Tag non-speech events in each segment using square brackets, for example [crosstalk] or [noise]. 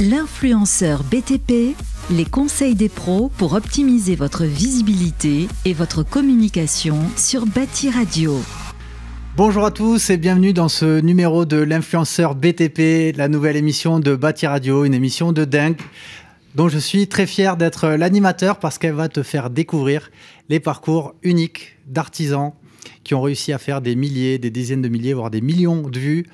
L'influenceur BTP, les conseils des pros pour optimiser votre visibilité et votre communication sur Bâti Radio. Bonjour à tous et bienvenue dans ce numéro de l'influenceur BTP, la nouvelle émission de Bâti Radio, une émission de dingue dont je suis très fier d'être l'animateur parce qu'elle va te faire découvrir les parcours uniques d'artisans qui ont réussi à faire des milliers, des dizaines de milliers, voire des millions de vues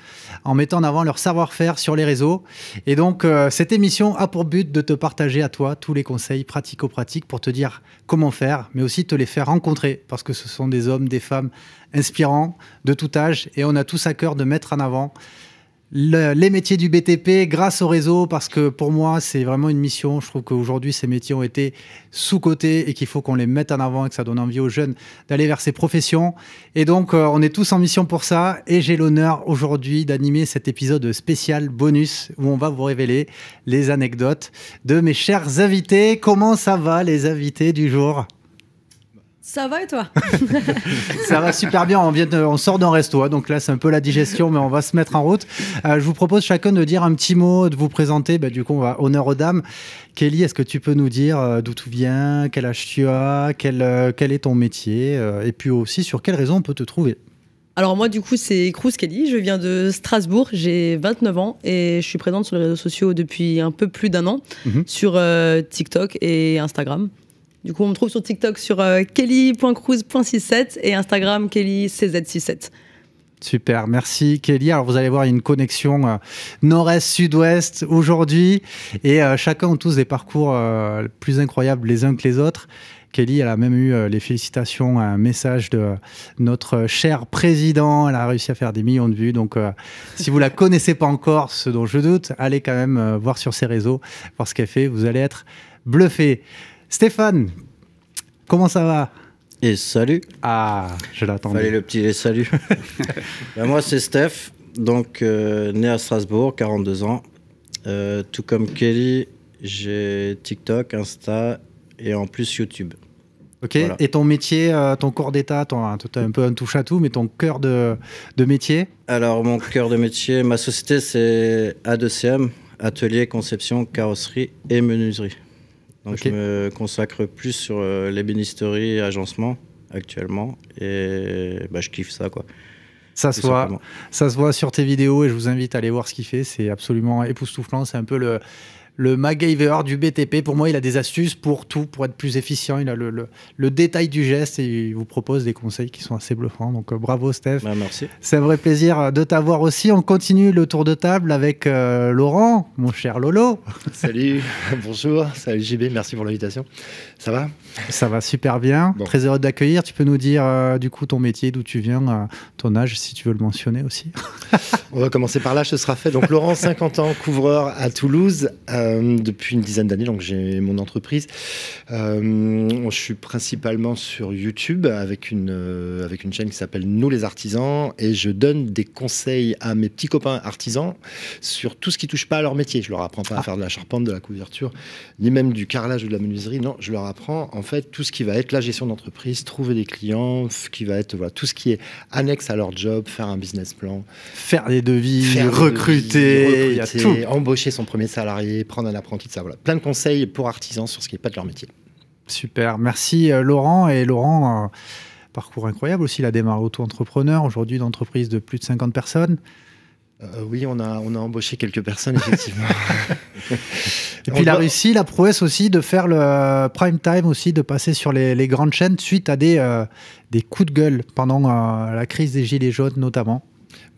en mettant en avant leur savoir-faire sur les réseaux. Et donc, euh, cette émission a pour but de te partager à toi tous les conseils pratico-pratiques pour te dire comment faire, mais aussi te les faire rencontrer parce que ce sont des hommes, des femmes inspirants de tout âge et on a tous à cœur de mettre en avant les métiers du BTP grâce au réseau parce que pour moi c'est vraiment une mission. Je trouve qu'aujourd'hui ces métiers ont été sous-cotés et qu'il faut qu'on les mette en avant et que ça donne envie aux jeunes d'aller vers ces professions. Et donc euh, on est tous en mission pour ça et j'ai l'honneur aujourd'hui d'animer cet épisode spécial bonus où on va vous révéler les anecdotes de mes chers invités. Comment ça va les invités du jour? Ça va et toi [laughs] Ça va super bien. On, vient on sort d'un resto, hein, donc là c'est un peu la digestion, mais on va se mettre en route. Euh, je vous propose chacun de dire un petit mot, de vous présenter. Bah, du coup, on va honneur aux dames. Kelly, est-ce que tu peux nous dire euh, d'où tu viens, quel âge tu as, quel, euh, quel est ton métier, et puis aussi sur quelle raison on peut te trouver? Alors moi du coup c'est Cruz Kelly, je viens de Strasbourg, j'ai 29 ans et je suis présente sur les réseaux sociaux depuis un peu plus d'un an mhm. sur TikTok et Instagram. Du coup, on me trouve sur TikTok sur euh, kelly.cruz.67 et Instagram kellycz67. Super, merci Kelly. Alors vous allez voir, il y a une connexion euh, nord-est-sud-ouest aujourd'hui et euh, chacun ont tous des parcours plus incroyables les uns que les autres. Kelly, elle a même eu les félicitations, un message de notre cher président. Elle a réussi à faire des millions de vues. Donc, si vous la [laughs] connaissez pas encore, ce dont je doute, allez quand même voir sur ses réseaux, voir ce qu'elle fait. Vous allez être bluffé. Stéphane, comment ça va Et salut. Ah, je l'attendais. Fallait le petit salut. [laughs] Ben, moi, c'est Steph, donc euh, né à Strasbourg, 42 ans. Euh, tout comme Kelly, j'ai TikTok, Insta et en plus YouTube. Ok, et ton métier, euh, ton corps d'état, tu as un peu un touche à tout, mais ton cœur de, de métier Alors, mon cœur de métier, ma société, c'est A2CM, Atelier, Conception, Carrosserie et Menuiserie. Donc je me consacre plus sur euh, l'ébénisterie et agencement actuellement et bah, je kiffe ça quoi. Ça se, voit, ça se voit sur tes vidéos et je vous invite à aller voir ce qu'il fait. C'est absolument époustouflant. C'est un peu le, le MacGyver du BTP. Pour moi, il a des astuces pour tout, pour être plus efficient. Il a le, le, détail du geste et il vous propose des conseils qui sont assez bluffants. Donc euh, bravo Steph. Bah, merci. C'est un vrai plaisir euh, de t'avoir aussi. On continue le tour de table avec euh, Laurent, mon cher Lolo. [laughs] Salut, bonjour, salut JB, merci pour l'invitation. Ça va? Ça va super bien. Très heureux d'accueillir. Tu peux nous dire du coup ton métier, d'où tu viens, ton âge si tu veux le mentionner aussi. [laughs] On va commencer par là, ce sera fait. Donc Laurent, 50 ans, couvreur à Toulouse. Euh, depuis une dizaine d'années, donc j'ai mon entreprise. Euh, je suis principalement sur YouTube avec une, euh, avec une chaîne qui s'appelle Nous les artisans et je donne des conseils à mes petits copains artisans sur tout ce qui touche pas à leur métier. Je leur apprends pas à faire de la charpente, de la couverture, ni même du carrelage ou de la menuiserie. Non, je leur apprends en fait tout ce qui va être la gestion d'entreprise, trouver des clients, qui va être voilà, tout ce qui est annexe à leur job, faire un business plan, faire des devis, recruter, embaucher son premier salarié, prendre un apprenti de ça. Voilà. Plein de conseils pour artisans sur ce qui n'est pas de leur métier. Super, merci euh, Laurent. Et Laurent, euh, parcours incroyable aussi, il a démarré auto-entrepreneur, aujourd'hui d'entreprise de plus de 50 personnes. Euh, oui, on a, on a embauché quelques personnes, effectivement. [laughs] et puis il a réussi la prouesse aussi de faire le prime time aussi, de passer sur les, les grandes chaînes suite à des, des coups de gueule pendant la crise des Gilets jaunes notamment.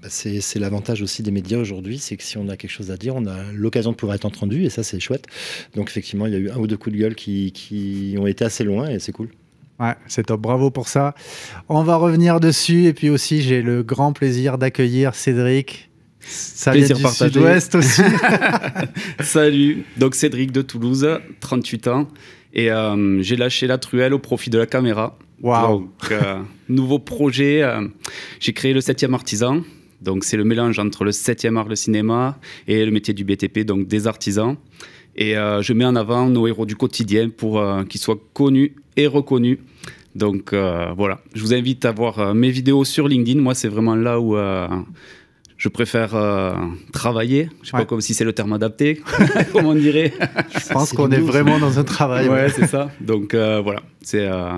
Bah, c'est l'avantage aussi des médias aujourd'hui, c'est que si on a quelque chose à dire, on a l'occasion de pouvoir être entendu et ça c'est chouette. Donc effectivement, il y a eu un ou deux coups de gueule qui, qui ont été assez loin et c'est cool. Ouais, c'est top, bravo pour ça. On va revenir dessus et puis aussi j'ai le grand plaisir d'accueillir Cédric. Ça plaisir vient du sud-ouest aussi. [laughs] [laughs] Salut, donc Cédric de Toulouse, 38 ans et euh, j'ai lâché la truelle au profit de la caméra. Waouh. Donc, euh, nouveau projet, euh, j'ai créé le 7e artisan. Donc c'est le mélange entre le 7e art, le cinéma, et le métier du BTP, donc des artisans. Et euh, je mets en avant nos héros du quotidien pour euh, qu'ils soient connus et reconnus. Donc euh, voilà, je vous invite à voir mes vidéos sur LinkedIn. Moi, c'est vraiment là où je préfère euh, travailler. Je sais pas comme si c'est le terme adapté, [laughs] comment on dirait. Je pense qu'on est vraiment dans un travail. Ouais, c'est ça. Donc euh, voilà, c'est euh,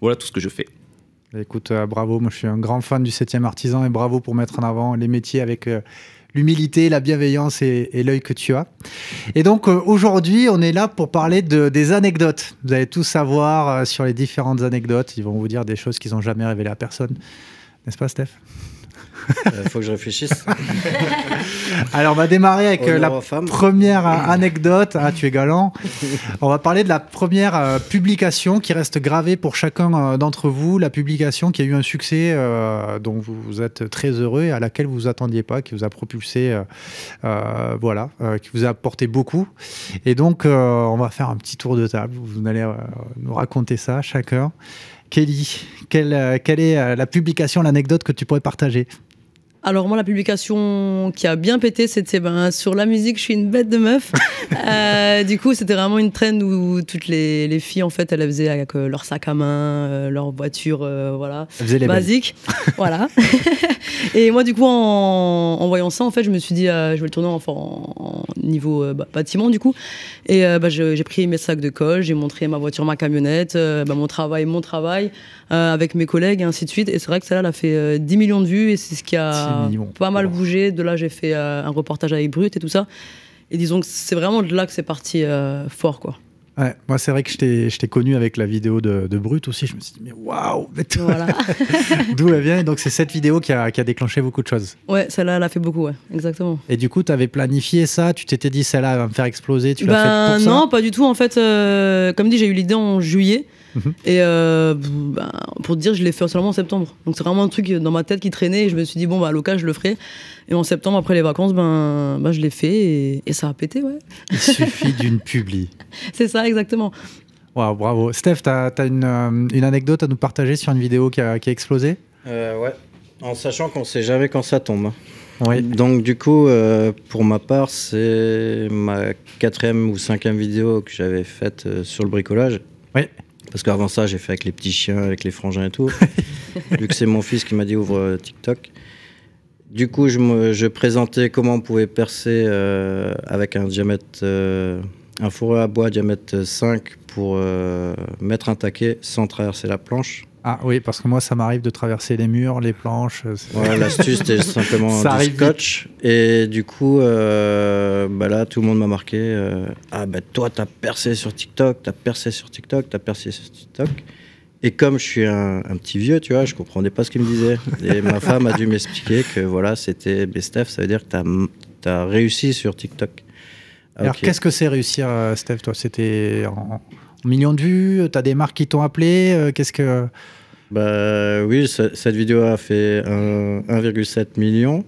voilà tout ce que je fais. Écoute, bravo. Moi, je suis un grand fan du 7e artisan et bravo pour mettre en avant les métiers avec l'humilité, la bienveillance et, l'œil que tu as. Et donc aujourd'hui, on est là pour parler de, des anecdotes. Vous allez tout savoir sur les différentes anecdotes. Ils vont vous dire des choses qu'ils n'ont jamais révélées à personne. N'est-ce pas, Steph? Il euh, faut que je réfléchisse. [laughs] Alors, on va démarrer avec euh, la première euh, anecdote. Ah, tu es galant. On va parler de la première publication qui reste gravée pour chacun d'entre vous. La publication qui a eu un succès dont vous êtes très heureux et à laquelle vous vous attendiez pas, qui vous a propulsé, voilà, qui vous a apporté beaucoup. Et donc, on va faire un petit tour de table. Vous allez nous raconter ça chacun. Kelly, quelle, quelle est la publication, l'anecdote que tu pourrais partager? Alors moi, la publication qui a bien pété, c'était ben, sur la musique, je suis une bête de meuf. [laughs] euh, du coup, c'était vraiment une trend où toutes les, les, filles, en fait, elles faisaient avec euh, leur sac à main, euh, leur voiture, euh, voilà, basique. voilà. [laughs] [laughs] Et moi, du coup, en, en, voyant ça, en fait, je me suis dit, je vais le tourner en, en niveau bah, bâtiment, du coup. Et bah, j'ai pris mes sacs de colle, j'ai montré ma voiture, ma camionnette, bah, mon travail, mon travail, avec mes collègues, et ainsi de suite. Et c'est vrai que celle-là, elle a fait 10 millions de vues, et c'est ce qui a pas mal bougé. De là, j'ai fait euh, un reportage avec Brut et tout ça. Et disons que c'est vraiment de là que c'est parti euh, fort, quoi. Ouais, moi, c'est vrai que je t'ai connu avec la vidéo de, Brut aussi. Je me suis dit, mais waouh voilà. [laughs] D'où elle vient Donc, c'est cette vidéo qui a, qui a, déclenché beaucoup de choses. Ouais, celle-là, elle a fait beaucoup, ouais, exactement. Et du coup, tu avais planifié ça? Tu t'étais dit, celle-là, va me faire exploser Tu l'as fait pour Non, pas du tout. En fait, euh, comme dit, j'ai eu l'idée en juillet. Mhm. Et euh, bah, pour te dire, je l'ai fait seulement en septembre. Donc c'est vraiment un truc dans ma tête qui traînait et je me suis dit, bon, bah, à l'occasion, je le ferai. Et en septembre, après les vacances, ben, ben je l'ai fait et, ça a pété, ouais. Il suffit d'une publi. [laughs] c'est ça, exactement. Waouh, bravo. Steph, tu as, une, euh, une, anecdote à nous partager sur une vidéo qui a, qui a explosé? Euh, Ouais, en sachant qu'on sait jamais quand ça tombe. Oui. Donc du coup, pour ma part, c'est ma quatrième ou cinquième vidéo que j'avais faite sur le bricolage. Oui. Parce qu'avant ça, j'ai fait avec les petits chiens, avec les frangins et tout. [laughs] Vu que c'est mon fils qui m'a dit ouvre euh, TikTok. Du coup, je, me, je présentais comment on pouvait percer euh, avec un diamètre, euh, un fourreau à bois diamètre 5 pour mettre un taquet sans traverser la planche. Ah oui, parce que moi, ça m'arrive de traverser les murs, les planches. Ouais, l'astuce, c'était [laughs] simplement du scotch. Et du coup, euh, bah là, tout le monde m'a marqué. Euh, ah, bah toi, t'as percé sur TikTok, t'as percé sur TikTok, t'as percé sur TikTok. Et comme je suis un, petit vieux, tu vois, je comprenais pas ce qu'il me disait. Et ma femme a dû m'expliquer que voilà, c'était Steph, ça veut dire que t'as as réussi sur TikTok. Alors, qu'est-ce que c'est réussir, euh, Steph Toi, c'était en millions de vues Tu as des marques qui t'ont appelé euh, Qu'est-ce que. Bah oui, cette vidéo a fait 1,7 million.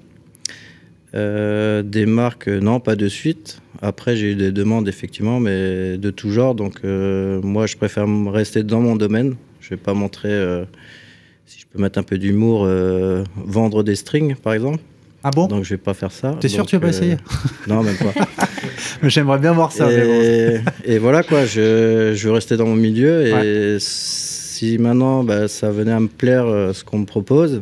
Euh, des marques, non, pas de suite. Après, j'ai eu des demandes, effectivement, mais de tout genre. Donc, euh, moi, je préfère rester dans mon domaine. Je vais pas montrer, si je peux mettre un peu d'humour, vendre des strings, par exemple. Ah bon? Donc, je vais pas faire ça. T'es sûr que tu vas pas essayer? [laughs] Non, même pas. [laughs] J'aimerais bien voir ça. Et, voilà, quoi, je, je, veux rester dans mon milieu. Et si maintenant bah, ça venait à me plaire euh, ce qu'on me propose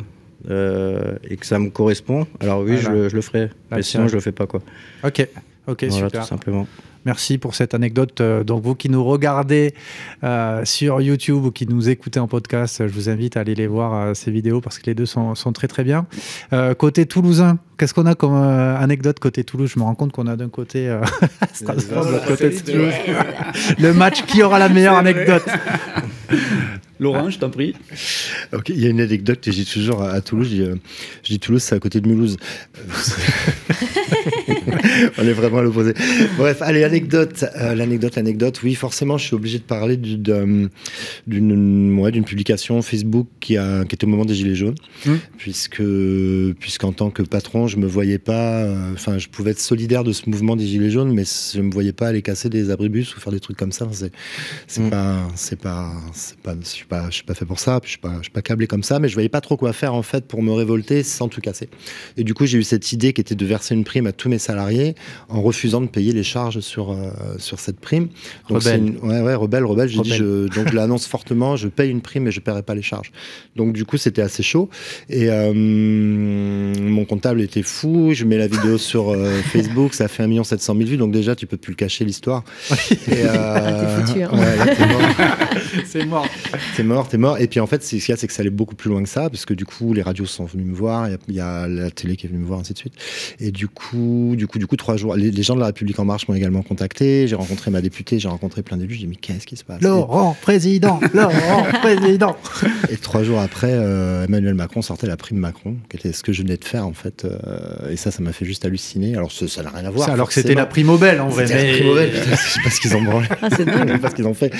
euh, et que ça me correspond, alors oui, je, le, je, le ferai. Mais sinon, je le fais pas. Quoi. Ok, ok, voilà, super. Tout simplement. Merci pour cette anecdote. Euh, donc vous qui nous regardez euh, sur YouTube ou qui nous écoutez en podcast, je vous invite à aller les voir euh, ces vidéos parce que les deux sont, sont très très bien. côté toulousain, qu'est-ce qu'on a comme anecdote côté Toulouse? Je me rends compte qu'on a d'un côté [laughs] Strasbourg, de l'autre côté Toulouse. Le match qui aura la meilleure anecdote [laughs] Laurent, je t'en prie. [laughs] Ok, il y a une anecdote que j'ai toujours à, Toulouse. Je dis, Toulouse, c'est à côté de Mulhouse. [laughs] On est vraiment à l'opposé. Bref, allez, anecdote. Euh, l'anecdote, l'anecdote. Oui, forcément, je suis obligé de parler d'une ouais, publication Facebook qui, a, qui était au moment des Gilets jaunes. Hum. Puisque, puisqu'en tant que patron, je me voyais pas. Euh, enfin, je pouvais être solidaire de ce mouvement des Gilets jaunes, mais je me voyais pas aller casser des abribus ou faire des trucs comme ça. C'est c'est hum. pas. C'est pas. C'est pas je suis pas, je suis pas fait pour ça, je suis pas, je suis pas câblé comme ça, mais je voyais pas trop quoi faire en fait pour me révolter sans tout casser. Et du coup, j'ai eu cette idée qui était de verser une prime à tous mes salariés en refusant de payer les charges sur, euh, sur cette prime. Donc rebelle. ouais, ouais, rebelle, rebelle. J'ai dit, je, donc je l'annonce fortement, je paye une prime mais je ne paierai pas les charges. Donc du coup, c'était assez chaud. Et euh, mon comptable était fou. Je mets la vidéo sur euh, [laughs] Facebook, ça a fait 1 700 000 vues. Donc déjà, tu peux plus le cacher l'histoire. [laughs] Ah, t'es foutu. Hein. [laughs] c'est mort. T'es mort, t'es mort. Et puis en fait, ce qu'il y a, c'est que ça allait beaucoup plus loin que ça, parce que du coup, les radios sont venus me voir, il y, a la télé qui est venue me voir, ainsi de suite. Et du coup, du coup, du coup, trois jours, les, gens de la République en marche m'ont également contacté. J'ai rencontré ma députée, j'ai rencontré plein d'élus. J'ai dit mais qu'est-ce qui se passe? Laurent président, Laurent [laughs] président. Et trois jours après, euh, Emmanuel Macron sortait la prime Macron, qui était ce que je venais de faire en fait. Euh, et ça, ça m'a fait juste halluciner. Alors ça n'a rien à voir. alors que c'était la prime Nobel en vrai. Mais... La prime Nobel. [laughs] je sais pas ce qu'ils ont branlé. Ah, c'est dingue. [laughs] pas ce qu'ils ont fait.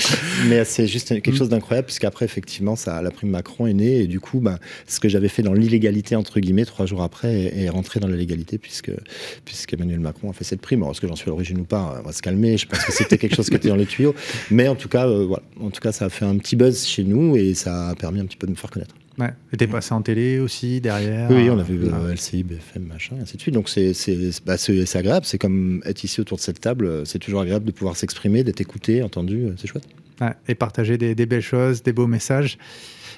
Mais c'est juste quelque mm. chose d'incroyable, puisqu'après, effectivement, ça, la prime Macron est née. Et du coup, ben, ce que j'avais fait dans l'illégalité, entre guillemets, trois jours après, est, rentré dans la légalité, puisque, Emmanuel Macron a fait cette prime. Alors, est-ce que j'en suis à l'origine ou pas On va se calmer. Je pense que c'était quelque chose qui était dans les tuyaux. Mais en tout cas, euh, voilà. En tout cas, ça a fait un petit buzz chez nous et ça a permis un petit peu de me faire connaître. Ouais. Et t'es passé en télé aussi derrière Oui, on a vu euh, LCI, BFM, machin, ainsi de suite. Donc c'est bah, agréable. C'est comme être ici autour de cette table. C'est toujours agréable de pouvoir s'exprimer, d'être écouté, entendu. C'est chouette. Et partager des, belles choses, des beaux messages.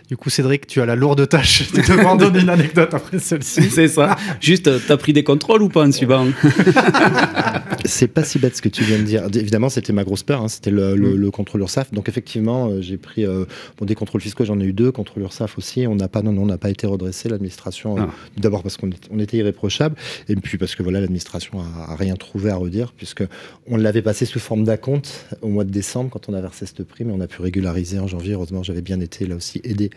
Du coup, Cédric, tu as la lourde tâche de te donner [laughs] une anecdote après celle-ci. C'est ça. Juste, t'as pris des contrôles ou pas en suivant [laughs] C'est pas si bête ce que tu viens de dire. Évidemment, c'était ma grosse peur. Hein. C'était le, le, mm. contrôle URSAF. Donc, effectivement, euh, j'ai pris euh, des contrôles fiscaux. J'en ai eu deux. Contrôle URSAF aussi. On n'a pas, non, non, on n'a pas été redressé. L'administration, euh, ah. d'abord parce qu'on on était irréprochable, et puis parce que voilà, l'administration a, rien trouvé à redire, puisque on l'avait passé sous forme d'acompte au mois de décembre quand on a versé cette prime, et on a pu régulariser en janvier. Heureusement, j'avais bien été là aussi aidé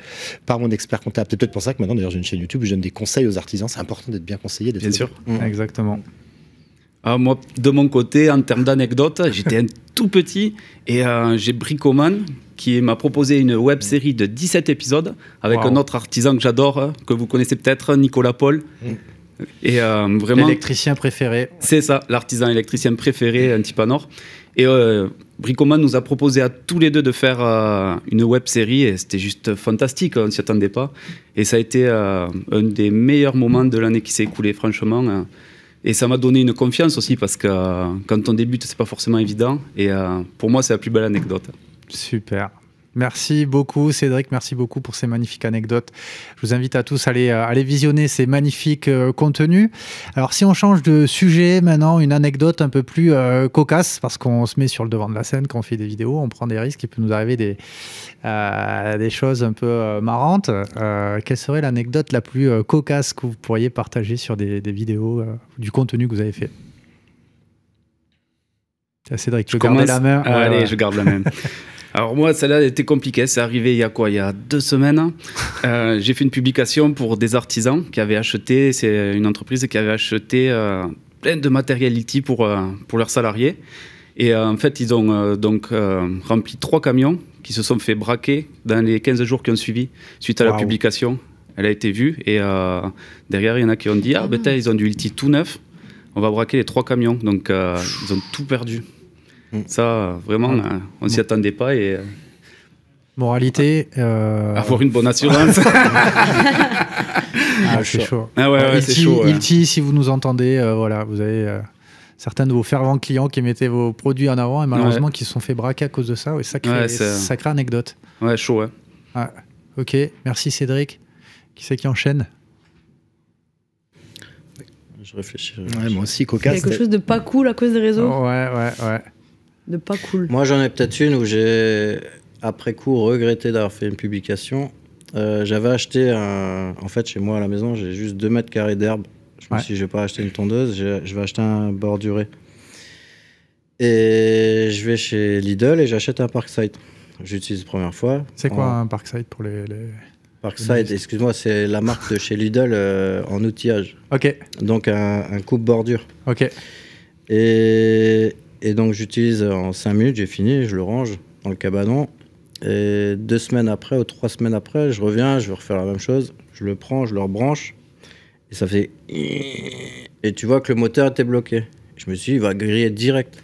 par mon expert comptable. C'est peut-être pour ça que maintenant, d'ailleurs, j'ai une chaîne YouTube où je donne des conseils aux artisans. C'est important d'être bien conseillé. Bien sûr. Mmh. Exactement. Ah, moi, de mon côté, en termes d'anecdotes, j'étais un [laughs] tout petit et euh, j'ai Bricoman qui m'a proposé une web série de 17 épisodes avec un autre artisan que j'adore, euh, que vous connaissez peut-être, Nicolas Paul. Mmh. Et euh, vraiment. L'électricien préféré. C'est ça, l'artisan électricien préféré, un type à nord. Et euh, Bricoman nous a proposé à tous les deux de faire euh, une web série et c'était juste fantastique, on ne s'y attendait pas. Et ça a été euh, un des meilleurs moments de l'année qui s'est écoulée, franchement. Et ça m'a donné une confiance aussi parce que quand on débute, c'est pas forcément évident. Et pour moi, c'est la plus belle anecdote. Super. Merci beaucoup Cédric, merci beaucoup pour ces magnifiques anecdotes. Je vous invite à tous à aller, aller visionner ces magnifiques euh, contenus. Alors si on change de sujet maintenant, une anecdote un peu plus euh, cocasse, parce qu'on se met sur le devant de la scène quand on fait des vidéos, on prend des risques, il peut nous arriver des, euh, des choses un peu marrantes. quelle serait l'anecdote la plus cocasse que vous pourriez partager sur des, des vidéos, du contenu que vous avez fait? Cédric, je garde la main? allez, je garde la main. Alors moi, celle-là était compliquée. C'est arrivé il y a quoi? Il y a deux semaines. [laughs] Euh, j'ai fait une publication pour des artisans qui avaient acheté, c'est une entreprise qui avait acheté euh, plein de matériel IT pour, euh, pour leurs salariés. Et en fait, ils ont donc rempli trois camions qui se sont fait braquer dans les 15 jours qui ont suivi suite à la publication. Elle a été vue et derrière, il y en a qui ont dit Ah, ben, ils ont du IT tout neuf. On va braquer les trois camions. Donc, ils ont tout perdu. Mm. Ça, vraiment, on ne s'y attendait pas. Et, euh, Moralité euh, Avoir une bonne assurance. [laughs] [laughs] ah, c'est chaud. Ah ouais, ouais, chaud si vous nous entendez, euh, voilà, vous avez certains de vos fervents clients qui mettaient vos produits en avant et malheureusement qui se sont fait braquer à cause de ça. Ouais, sacrée, sacrée anecdote. Ouais, chaud, ouais. ok, merci Cédric. Qui c'est qui enchaîne? Je réfléchis. moi aussi, cocasse. Quelque chose de pas cool à cause des réseaux? Ouais, ouais, ouais de pas cool Moi, j'en ai peut-être une où j'ai, après coup, regretté d'avoir fait une publication. Euh, j'avais acheté, un... en fait, chez moi à la maison, j'ai juste 2 mètres carrés d'herbe. Je me suis dit, je vais pas acheter une tondeuse, je vais acheter un borduré. Et je vais chez Lidl et j'achète un Parkside. J'utilise la première fois. C'est quoi un Parkside pour les... Parkside, excuse-moi, c'est la marque de chez Lidl euh, en outillage. Ok. Donc un, un coupe-bordure. Ok. Et, et donc j'utilise en 5 minutes, j'ai fini, je le range dans le cabanon. Et deux semaines après ou trois semaines après, je reviens, je vais refaire la même chose. Je le prends, je le rebranche. Et ça fait. [clears throat] Et tu vois que le moteur était bloqué. Je me suis dit, il va griller direct.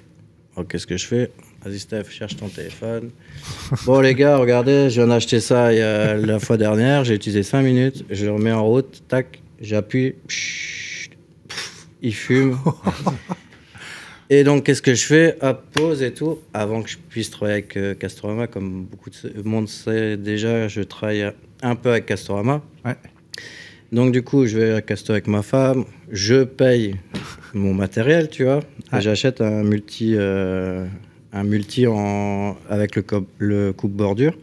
Alors qu'est-ce que je fais? Vas-y, Steph, cherche ton téléphone. [laughs] bon, les gars, regardez, je viens d'acheter ça il y a, [laughs] la fois dernière. J'ai utilisé 5 minutes. Je le remets en route. Tac, j'appuie. Il fume. [laughs] Et donc, qu'est-ce que je fais? À pause et tout, avant que je puisse travailler avec euh, Castorama, comme beaucoup de monde sait déjà, je travaille un peu avec Castorama. Ouais. Donc, du coup, je vais à Castor avec ma femme, je paye mon matériel, tu vois, Ouais. j'achète un multi, euh, un multi en, avec le, co- le coupe-bordure.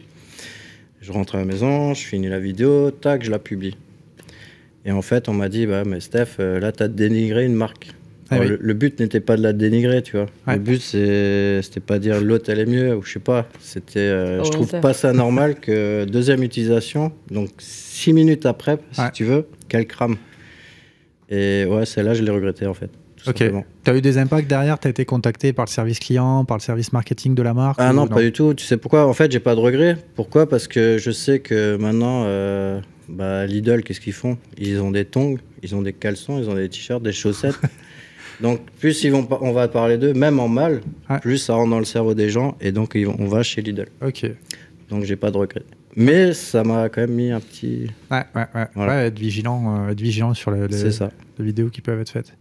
Je rentre à la maison, je finis la vidéo, tac, je la publie. Et en fait, on m'a dit, bah, mais Steph, euh, là, tu as dénigré une marque. Ah oui. le, le but n'était pas de la dénigrer, tu vois. Ouais. Le but, c'est- c'était pas dire l'autre, elle est mieux, ou je sais pas. C'était, euh, Oh, je trouve pas ça normal [laughs] que deuxième utilisation, donc six minutes après, si Ouais. tu veux, qu'elle crame. Et ouais, celle-là, je l'ai regretté, en fait. Ok. Tu as eu des impacts derrière? Tu as été contacté par le service client, par le service marketing de la marque Ah non, pas du tout. Tu sais pourquoi? En fait, j'ai pas de regrets. Pourquoi? Parce que je sais que maintenant, euh, bah, Lidl, qu'est-ce qu'ils font? Ils ont des tongs, ils ont des caleçons, ils ont des t-shirts, des chaussettes. [laughs] donc, plus ils vont, on va parler d'eux, même en mal, Ouais. plus ça rentre dans le cerveau des gens, et donc ils vont- on va chez Lidl. Ok. Donc, j'ai pas de regrets. Mais ça m'a quand même mis un petit. Ouais, ouais, ouais. Voilà. Ouais, être vigilant, euh, être vigilant sur les, les- C'est ça. les vidéos qui peuvent être faites.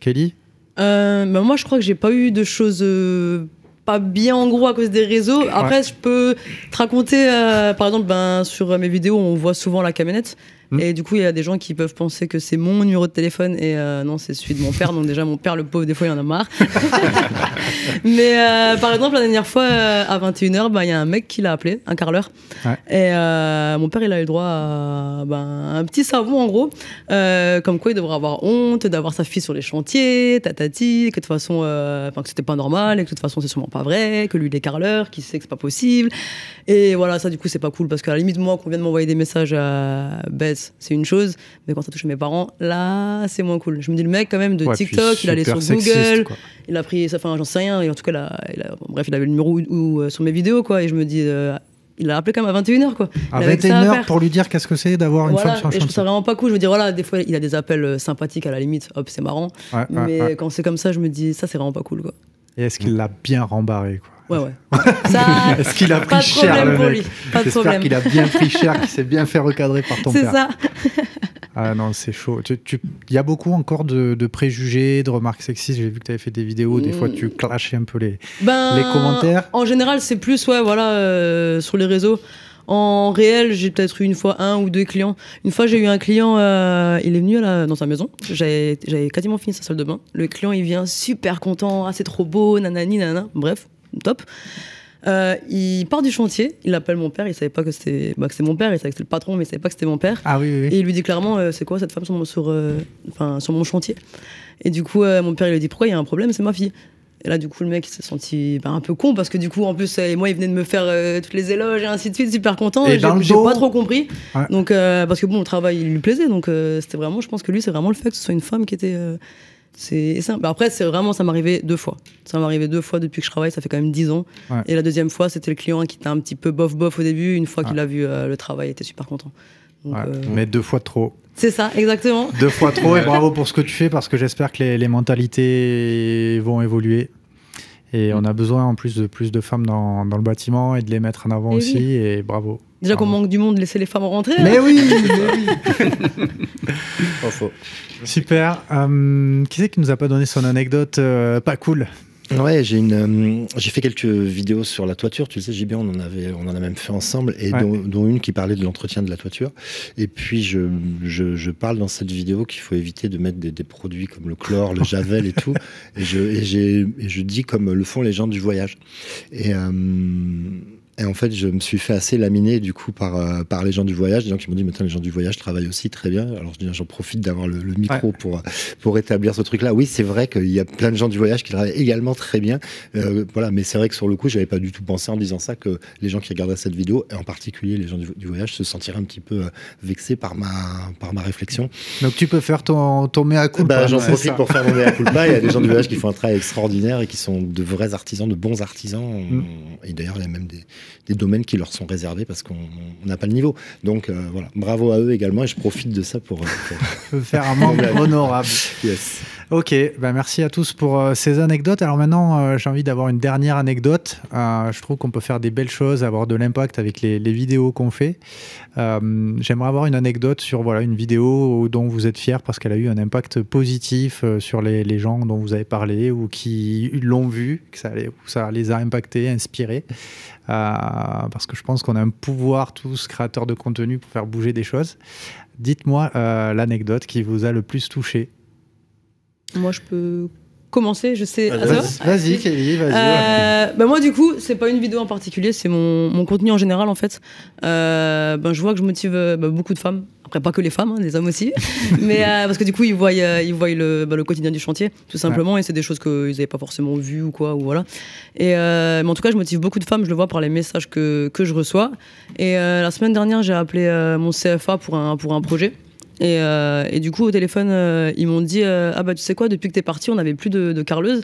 Kelly? Euh, bah, moi, je crois que j'ai pas eu de choses euh, pas bien en gros à cause des réseaux. Après, je peux te raconter, euh, par exemple, ben, sur mes vidéos, on voit souvent la camionnette. Hmm. Et du coup, il y a des gens qui peuvent penser que c'est mon numéro de téléphone et euh, non, c'est celui de mon père. Donc, déjà, mon père, le pauvre, des fois, il en a marre. [laughs] Mais euh, par exemple, la dernière fois, euh, à 21h, ben, il y a un mec qui l'a appelé, un carreleur. Ouais. Et mon père, il a eu le droit à ben, un petit savon, en gros, comme quoi il devrait avoir honte d'avoir sa fille sur les chantiers, tatati, que de toute façon, enfin, que c'était pas normal et que de toute façon, c'est sûrement pas vrai, que lui, il est carreleur, qu'il sait que c'est pas possible. Et voilà, ça, du coup, c'est pas cool parce qu'à la limite, moi, qu'on vienne m'envoyer des messages à c'est une chose, mais quand ça touche mes parents, là, c'est moins cool. Je me dis, le mec, quand même, de Ouais, TikTok, il allait sur sexiste, Google, quoi. il a pris ça, enfin, j'en sais rien, et en tout cas, il a- il a- bref, il avait le numéro ou, euh, sur mes vidéos, quoi, et je me dis, euh, il a appelé quand même à 21h, quoi. À Il avait que ça à 21h faire. pour lui dire qu'est-ce que c'est d'avoir une Voilà, femme sur un je trouve ça vraiment pas cool. Je veux dire, voilà, des fois, il a des appels euh, sympathiques à la limite, hop, c'est marrant. Ouais, ouais, mais ouais. quand c'est comme ça, je me dis, ça, c'est vraiment pas cool, quoi. Et est-ce qu'il l'a bien rembarré quoi? Ouais, ouais. [laughs] Ça, Est-ce qu'il a pas pris de cher problème le pour mec lui. Pas de J'espère problème. qu'il a bien pris [laughs] cher, qu'il s'est bien fait recadrer par ton C'est père. ça. Ah non, c'est chaud. Tu- tu- Il y a beaucoup encore de, de préjugés, de remarques sexistes. J'ai vu que tu avais fait des vidéos. Des fois, tu clashais un peu les, Ben, les commentaires. En général, c'est plus, ouais, voilà, euh, sur les réseaux. En réel, j'ai peut-être eu une fois un ou deux clients. Une fois, j'ai eu un client, euh, il est venu la- dans sa maison. J'avais j'avais quasiment fini sa salle de bain. Le client, il vient super content. Ah, c'est trop beau, nanani, nanana. Bref, top. Euh, il part du chantier, il appelle mon père, il savait pas que c'était bah, mon père, il savait que c'était le patron, mais il savait pas que c'était mon père. Ah oui, oui. oui. Et il lui dit clairement, euh, c'est quoi cette femme sur mon, sur, euh, sur mon chantier? Et du coup, mon père, il lui dit, pourquoi il y a un problème? C'est ma fille. Et là, du coup, le mec il s'est senti bah, un peu con parce que du coup, en plus, et moi, il venait de me faire toutes les éloges et ainsi de suite, super content. Et Et, j'ai pas trop compris. Ouais. Donc, parce que bon, le travail, il lui plaisait. Donc, c'était vraiment, je pense que lui, c'est vraiment le fait que ce soit une femme qui était. C'est simple. Après, c'est vraiment, ça m'est arrivé deux fois. Ça m'est arrivé deux fois depuis que je travaille, ça fait quand même dix ans. Ouais. Et la deuxième fois, c'était le client qui était un petit peu bof-bof au début. Une fois Ouais. qu'il a vu euh, le travail, il était super content. Donc, Ouais, euh, Mais deux fois trop. c'est ça, exactement. Deux fois trop. et bravo pour ce que tu fais parce que j'espère que les, les mentalités vont évoluer. Et on a besoin en plus de plus de femmes dans, dans le bâtiment et de les mettre en avant Et aussi. oui. Et bravo. Déjà qu'on manque du monde, laisser les femmes rentrer. Mais hein. oui, [laughs] mais oui. Faux. Super. Euh, qui c'est qui nous a pas donné son anecdote euh, pas cool? Ouais, j'ai une, euh, j'ai fait quelques vidéos sur la toiture. Tu le sais, JB, on en avait, on en a même fait ensemble, et Ouais. dont, dont une qui parlait de l'entretien de la toiture. Et puis je, je, je parle dans cette vidéo qu'il faut éviter de mettre des, des produits comme le chlore, le javel et tout. [laughs] Et je, et j'ai, et je dis comme le font les gens du voyage. Et euh, et en fait, je me suis fait assez laminer du coup par, euh, par les gens du voyage, des gens qui m'ont dit maintenant les gens du voyage travaillent aussi très bien. Alors je dis, j'en profite d'avoir le, le micro pour, pour établir ce truc-là. Oui, c'est vrai qu'il y a plein de gens du voyage qui travaillent également très bien. Euh, voilà, mais c'est vrai que sur le coup, j'avais pas du tout pensé en disant ça que les gens qui regardaient cette vidéo, et en particulier les gens du, du voyage, se sentiraient un petit peu euh, vexés par ma, par ma réflexion. Donc tu peux faire ton, ton mea culpa. Bah, J'en profite ça. pour faire mon mea [laughs] culpa. Il y a des gens du voyage qui font un travail extraordinaire et qui sont de vrais artisans, de bons artisans. Mm. Et d'ailleurs, il y a même des, des domaines qui leur sont réservés parce qu'on on n'a pas le niveau. Donc euh, voilà, bravo à eux également. Et je profite de ça pour. euh, pour- [laughs] faire un membre honorable. Yes. Ok, ben merci à tous pour euh, ces anecdotes. Alors maintenant, euh, j'ai envie d'avoir une dernière anecdote. Euh, je trouve qu'on peut faire des belles choses, avoir de l'impact avec les, vidéos qu'on fait. J'aimerais avoir une anecdote sur voilà, une vidéo dont vous êtes fier parce qu'elle a eu un impact positif sur les, gens dont vous avez parlé ou qui l'ont vu, que ça, les a impactés, inspirés. parce que je pense qu'on a un pouvoir tous, créateurs de contenu, pour faire bouger des choses. Dites-moi l'anecdote qui vous a le plus touché moi, je peux commencer, je sais. Vas-y, Kelly, vas-y. Euh, bah, moi, du coup, c'est pas une vidéo en particulier, c'est mon, mon, contenu en général, en fait. Euh, ben, je vois que je motive bah, beaucoup de femmes. Après, pas que les femmes, hein, les hommes aussi. [laughs] mais euh, parce que du coup, ils voient, ils voient le, bah, le quotidien du chantier, tout simplement, et c'est des choses qu'ils n'avaient pas forcément vues ou quoi, ou voilà. Et, mais en tout cas, je motive beaucoup de femmes, je le vois par les messages que, que je reçois. Et la semaine dernière, j'ai appelé mon CFA pour un, pour un projet. Et, euh, et, du coup, au téléphone, euh, ils m'ont dit euh, Ah bah, tu sais quoi, depuis que t'es parti, on n'avait plus de, de, carleuse.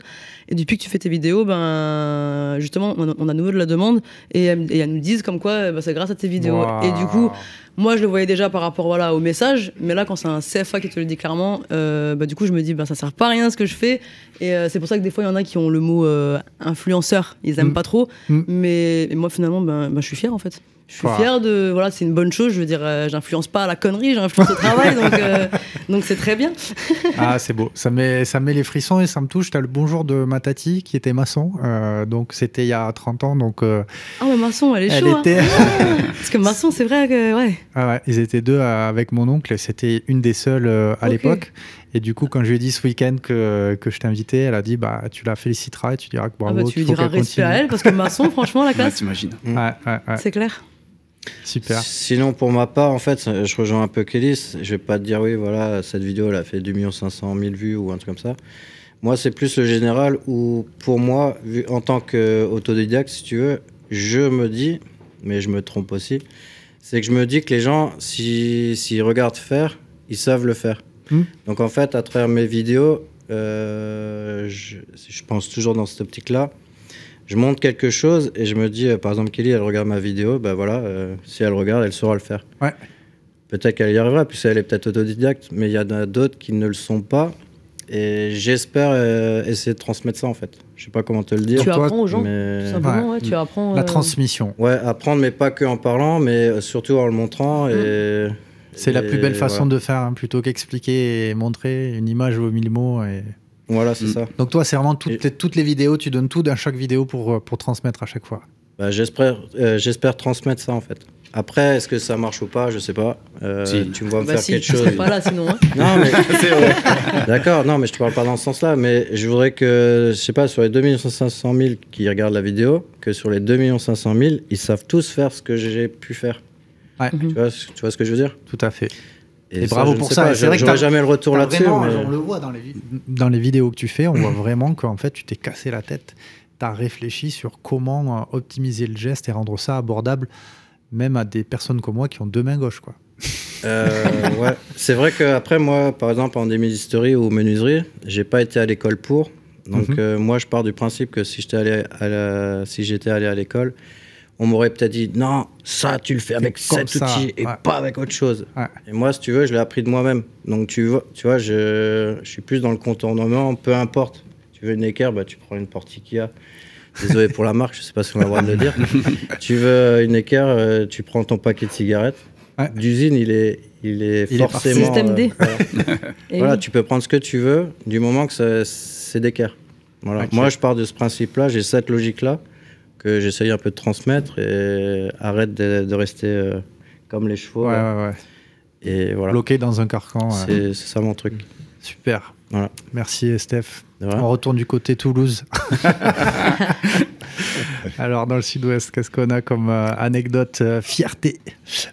Et depuis que tu fais tes vidéos, ben, justement, on a, on a nouveau de la demande. Et, et, elles nous disent comme quoi bah, c'est grâce à tes vidéos. Et du coup, moi, je le voyais déjà par rapport voilà, au message. Mais là, quand c'est un CFA qui te le dit clairement, bah, du coup, je me dis bah, Ça sert pas à rien ce que je fais. Et c'est pour ça que des fois, il y en a qui ont le mot influenceur. Ils aiment mm. pas trop. Mm. Mais, moi, finalement, ben, ben, je suis fier en fait je suis fier de voilà c'est une bonne chose je veux dire euh, j'influence pas à la connerie j'influence au travail donc euh, [laughs] donc c'est très bien ah c'est beau ça met ça met les frissons et ça me touche tu as le bonjour de ma tati qui était maçon euh, donc c'était il y a 30 ans donc ah mais maçon elle est elle hein. parce que maçon c'est vrai que ouais. Ah ouais ils étaient deux avec mon oncle c'était une des seules à l'époque et du coup, quand je lui ai dit ce week-end que, que je t'invitais, elle a dit bah, Tu la féliciteras et tu diras que bravo. Ah bah, tu lui diras respect à elle parce que maçon, franchement, la [laughs] classe. t'imagines. Ouais, ouais, C'est clair. Super. Sinon, pour ma part, en fait, je rejoins un peu Kelly. Je vais pas te dire, oui, voilà, cette vidéo, elle a fait 2 500 000 vues ou un truc comme ça. Moi, c'est plus le général où, pour moi, vu, en tant qu'autodidacte, si tu veux, je me dis, mais je me trompe aussi, c'est que je me dis que les gens, s'ils si, regardent faire, ils savent le faire. Hmm. Donc, en fait, à travers mes vidéos, euh, je, je, pense toujours dans cette optique-là je montre quelque chose et je me dis, euh, par exemple, Kelly, elle regarde ma vidéo, ben voilà, euh, si elle regarde, elle saura le faire. Ouais. Peut-être qu'elle y arrivera, puisqu'elle est peut-être autodidacte, mais il y en a d'autres qui ne le sont pas. Et j'espère euh, essayer de transmettre ça en fait. Je sais pas comment te le dire. Tu apprends aux gens, simplement, ouais. tu apprends. La transmission. Ouais, apprendre, mais pas que en parlant, mais surtout en le montrant. Et, mmh. C'est la plus belle façon de faire, hein, plutôt qu'expliquer et montrer une image ou mille mots. Et... Voilà, c'est mm. ça. Donc toi, c'est vraiment toutes, toutes, les vidéos, tu donnes tout dans chaque vidéo pour, euh, pour transmettre à chaque fois. Bah, j'espère, euh, j'espère transmettre ça en fait. Après, est-ce que ça marche ou pas Je sais pas. Euh, Tu me vois me bah faire si, quelque chose. pas là sinon. Hein. Non, mais [laughs] [laughs] d'accord. Non, mais je te parle pas dans ce sens-là. Mais je voudrais que, je sais pas, sur les 2 500 000 qui regardent la vidéo, que sur les 2 500 000, ils savent tous faire ce que j'ai pu faire. Ouais. Tu, vois, tu vois ce que je veux dire? Tout à fait. Et, bravo pour ça. C'est vrai que jamais le retour là-dessus. On le voit dans les, dans les vidéos que tu fais, on voit vraiment qu'en fait, tu t'es cassé la tête. Tu as réfléchi sur comment euh, optimiser le geste et rendre ça abordable, même à des personnes comme moi qui ont deux mains gauches. Quoi. Euh, ouais. C'est vrai qu'après, moi, par exemple, en démisisterie ou menuiserie, j'ai pas été à l'école pour. Donc, mhm. euh, moi, je pars du principe que si j'étais allé à si j'étais allé à l'école, on m'aurait peut-être dit non, ça tu le fais avec cet outil et pas avec autre chose. Et moi, si tu veux, je l'ai appris de moi-même. Donc tu vois, tu vois je, je, suis plus dans le contournement, peu importe. Tu veux une équerre, bah, tu prends une Portikia. Désolé pour la marque, je sais pas si on a le droit de le dire. [laughs] tu veux une équerre, euh, tu prends ton paquet de cigarettes. D'usine, il est, il est forcément. Système D. Euh, [laughs] voilà, tu peux prendre ce que tu veux du moment que c'est d'équerre. Voilà. Moi, je pars de ce principe-là, j'ai cette logique-là que j'essaye un peu de transmettre et arrête de, rester euh, comme les chevaux. Ouais, ouais, ouais. Et voilà. Bloqué dans un carcan. C'est ça mon truc. Super. Voilà. Merci Steph. On retourne du côté Toulouse. [laughs] [laughs] Alors, dans le sud-ouest, qu'est-ce qu'on a comme euh, anecdote euh, fierté?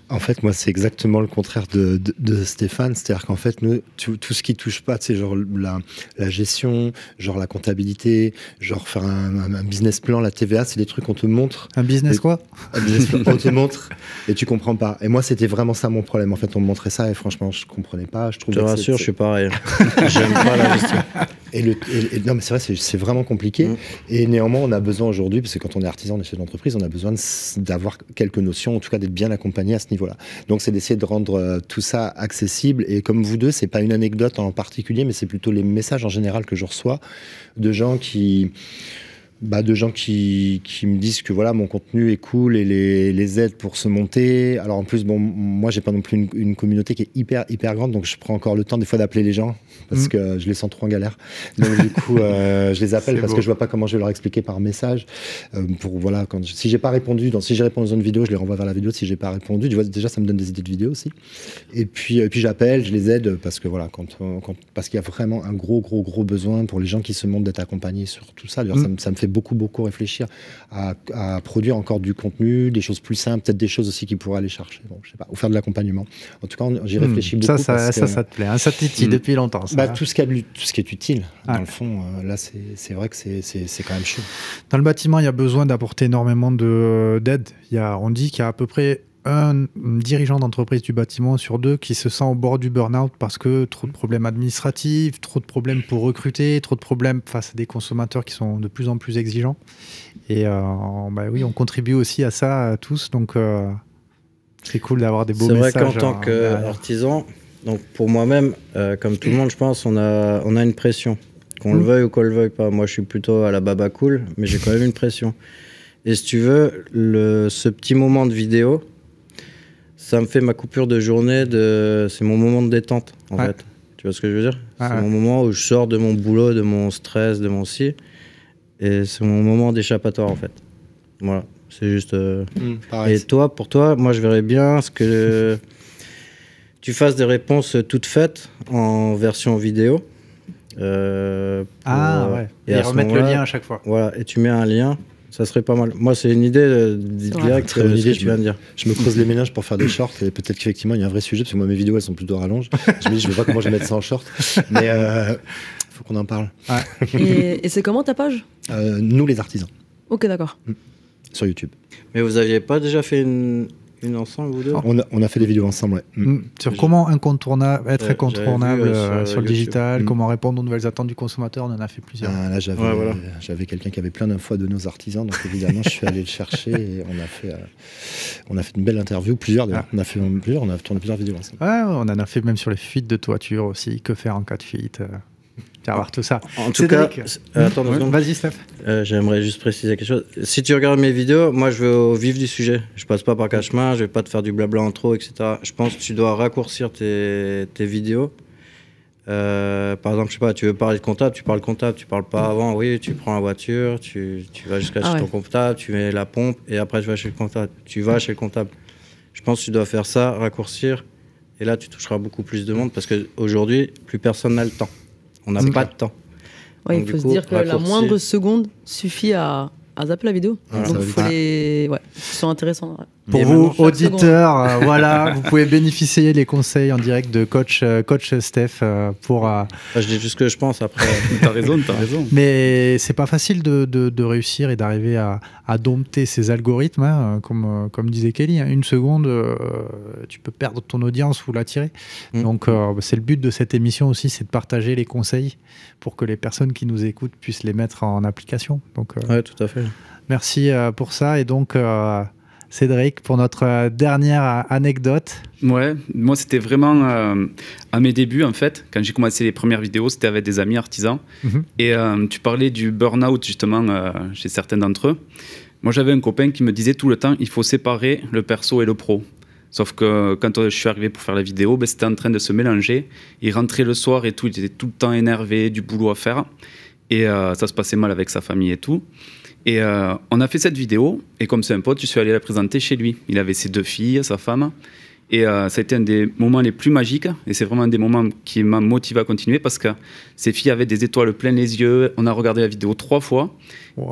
En fait, moi, c'est exactement le contraire de, Stéphane. C'est-à-dire qu'en fait, nous, tout, ce qui touche pas, c'est genre la, la, gestion, genre la comptabilité, genre faire un, business plan, la TVA, c'est des trucs qu'on te montre. Un business quoi? Un business plan qu'on te [laughs] montre et tu comprends pas. Et moi, c'était vraiment ça mon problème. En fait, on me montrait ça et franchement, je comprenais pas. Je, je te rassure, je suis pareil. [laughs] J'aime pas la gestion. Et, le, non, mais c'est vrai, c'est vraiment compliqué. Mm. Et néanmoins, on a besoin aujourd'hui, parce c'est quand on est artisan, on est d'entreprise, on a besoin d'avoir quelques notions, en tout cas d'être bien accompagné à ce niveau-là. Donc c'est d'essayer de rendre euh, tout ça accessible. Et comme vous deux, c'est pas une anecdote en particulier, mais c'est plutôt les messages en général que je reçois de gens qui bah, de gens qui, qui, me disent que voilà mon contenu est cool et les, les pour se monter. Alors en plus bon moi j'ai pas non plus une, une, communauté qui est hyper hyper grande donc je prends encore le temps des fois d'appeler les gens parce mm. que je les sens trop en galère. Donc du coup euh, [laughs] je les appelle parce que je vois pas comment je vais leur expliquer par message euh, pour voilà quand si j'ai pas répondu dans si j'ai répondu dans une vidéo je les renvoie vers la vidéo si j'ai pas répondu tu vois déjà ça me donne des idées de vidéos aussi. Et puis et puis j'appelle je les aide parce que voilà quand, quand parce qu'il y a vraiment un gros gros gros besoin pour les gens qui se montent d'être accompagnés sur tout ça. Mm. ça, ça me fait beaucoup, beaucoup réfléchir à, produire encore du contenu, des choses plus simples, peut-être des choses aussi qui pourraient aller chercher, bon, je sais pas, ou faire de l'accompagnement. En tout cas, j'y hmm. réfléchis beaucoup. Ça, ça, ça, ça, te plaît, hein, ça te titille hmm. depuis longtemps. Ça. Bah, tout, ce qui tout ce qui est utile, dans le fond, euh, là, c'est vrai que c'est quand même chaud. Dans le bâtiment, il y a besoin d'apporter énormément d'aide. On dit qu'il y a à peu près un dirigeant d'entreprise du bâtiment sur deux qui se sent au bord du burn-out parce que trop de problèmes administratifs, trop de problèmes pour recruter, trop de problèmes face à des consommateurs qui sont de plus en plus exigeants. Et euh, bah oui, on contribue aussi à ça tous, donc euh, c'est cool d'avoir des beaux messages. C'est vrai qu'en tant qu'artisan, donc pour moi-même, euh, comme tout le monde, je pense, on a, on a une pression. Qu'on le mmh. veuille ou qu'on le veuille pas. Moi, je suis plutôt à la baba cool, mais j'ai quand même une pression. Et si tu veux, le, ce petit moment de vidéo, ça me fait ma coupure de journée, de... c'est mon moment de détente, en fait. Tu vois ce que je veux dire? C'est mon moment où je sors de mon boulot, de mon stress, de mon si. Et c'est mon moment d'échappatoire, en fait. Voilà, c'est juste. Euh, mmh, et toi, pour toi, moi, je verrais bien ce que [laughs] tu fasses des réponses toutes faites en version vidéo. Euh, ah ouais. Et, remettre le lien à chaque fois. Voilà, et tu mets un lien ça serait pas mal. Moi, c'est une idée euh, directe, une idée, tu viens de dire. Je me creuse les ménages pour faire des shorts et peut-être qu'effectivement, il y a un vrai sujet parce que moi, mes vidéos, elles sont plutôt rallonges. je me dis, je ne vois pas comment je vais mettre ça en short. Mais il euh, faut qu'on en parle. [laughs] et, c'est comment ta page? Euh, Nous, les artisans. Ok, d'accord. Mm. Sur YouTube. Mais vous aviez pas déjà fait une, une ensemble, vous deux on a, on a, fait des vidéos ensemble, ouais. Mm. Mm. Sur comment incontournable, être incontournable euh, sur, le digital, mm. comment répondre aux nouvelles attentes du consommateur, on en a fait plusieurs. Ah, là, j'avais quelqu'un qui avait plein d'infos de nos artisans, donc évidemment, je suis allé le chercher et on a fait, euh, on a fait une belle interview, plusieurs d'ailleurs. Ah. On a fait plusieurs, on a tourné plusieurs vidéos ensemble. Ouais, on en a fait même sur les fuites de toiture aussi, que faire en cas de fuite. Euh voir tout ça. En tout cas, euh, attends, vas-y, Steph. Euh, j'aimerais juste préciser quelque chose. Si tu regardes mes vidéos, moi, je vais au vif du sujet. Je passe pas par cache-main, je vais pas te faire du blabla en trop, etc. Je pense que tu dois raccourcir tes, tes vidéos. Euh, par exemple, je sais pas, tu veux parler de comptable, tu parles comptable, tu parles pas avant. Oui, tu prends la voiture, tu, tu vas jusqu'à ah chez ton comptable, tu mets la pompe et après tu vas chez le comptable. Tu vas chez le comptable. Je pense que tu dois faire ça, raccourcir. Et là, tu toucheras beaucoup plus de monde parce qu'aujourd'hui, plus personne n'a le temps. On n'a pas de temps. il faut se dire que la moindre seconde suffit à, à zapper la vidéo. Donc, il faut les. Ouais, sont intéressants. Pour vous, auditeurs, euh, voilà, [laughs] vous pouvez bénéficier des conseils en direct de coach, euh, coach Steph euh, pour. je dis juste ce que je pense après. [laughs] t'as raison, t'as raison. Mais c'est pas facile de, de, réussir et d'arriver à, à, dompter ces algorithmes, hein, comme, comme disait Kelly. Hein. une seconde, tu peux perdre ton audience ou l'attirer. Mm. Donc, c'est le but de cette émission aussi, c'est de partager les conseils pour que les personnes qui nous écoutent puissent les mettre en application. Donc, ouais, tout à fait. Merci pour ça et donc. Cédric, pour notre euh, dernière euh, anecdote. Ouais, moi c'était vraiment euh, à mes débuts en fait. Quand j'ai commencé les premières vidéos, c'était avec des amis artisans. Mhm. Et tu parlais du burn-out justement chez certains d'entre eux. Moi j'avais un copain qui me disait tout le temps il faut séparer le perso et le pro. Sauf que quand je suis arrivé pour faire la vidéo, ben, c'était en train de se mélanger. Il rentrait le soir et tout, il était tout le temps énervé, du boulot à faire. Et ça se passait mal avec sa famille et tout. Et euh, on a fait cette vidéo, et comme c'est un pote, je suis allé la présenter chez lui. Il avait ses deux filles, sa femme, et euh, ça a été un des moments les plus magiques, et c'est vraiment un des moments qui m'a motivé à continuer parce que ces filles avaient des étoiles plein les yeux. On a regardé la vidéo trois fois,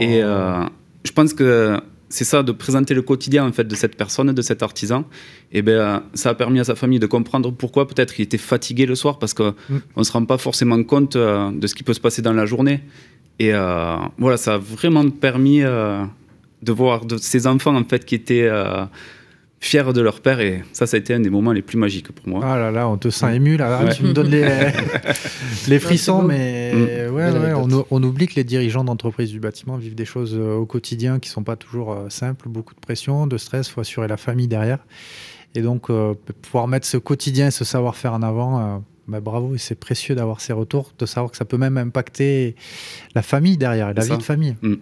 et euh, je pense que c'est ça, de présenter le quotidien en fait de cette personne, de cet artisan. Et ben, ça a permis à sa famille de comprendre pourquoi peut-être il était fatigué le soir parce qu'on mm. ne se rend pas forcément compte de ce qui peut se passer dans la journée. Et euh, voilà, ça a vraiment permis euh, de voir de ces enfants en fait qui étaient euh, fiers de leur père et ça, ça a été un des moments les plus magiques pour moi. Ah là là, on te sent ému là. Tu me donnes les, [laughs] les frissons, mais mm. ouais, ouais on, on, oublie que les dirigeants d'entreprise du bâtiment vivent des choses au quotidien qui sont pas toujours simples, beaucoup de pression, de stress, faut assurer la famille derrière. Et donc, euh, pouvoir mettre ce quotidien et ce savoir-faire en avant, bah, bravo, et c'est précieux d'avoir ces retours, de savoir que ça peut même impacter la famille derrière, la vie de famille. Mm.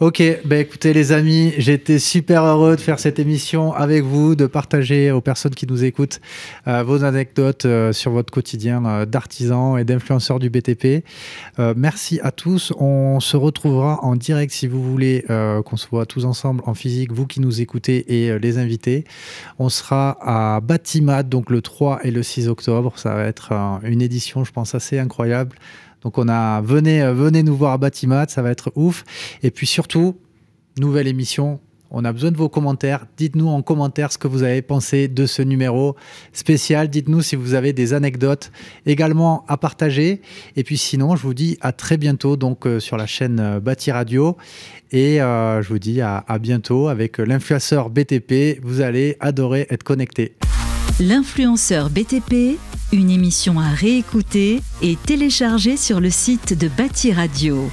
Ok, bah écoutez les amis, été super heureux de faire cette émission avec vous, de partager aux personnes qui nous écoutent euh, vos anecdotes euh, sur votre quotidien euh, d'artisan et d'influenceur du BTP. merci à tous. On se retrouvera en direct si vous voulez qu'on se voit tous ensemble en physique, vous qui nous écoutez et les invités. On sera à Batimat, donc le 3 et le 6 octobre. Ça va être une édition, je pense, assez incroyable. Donc on a venez euh, venez nous voir à Batimat, ça va être ouf. Et puis surtout, nouvelle émission. On a besoin de vos commentaires. Dites-nous en commentaire ce que vous avez pensé de ce numéro spécial. Dites-nous si vous avez des anecdotes également à partager. Et puis sinon, je vous dis à très bientôt donc euh, sur la chaîne euh, Bâti Radio. Et je vous dis à, à bientôt avec l'influenceur BTP. Vous allez adorer être connecté. L'influenceur BTP une émission à réécouter et télécharger sur le site de Bâti Radio.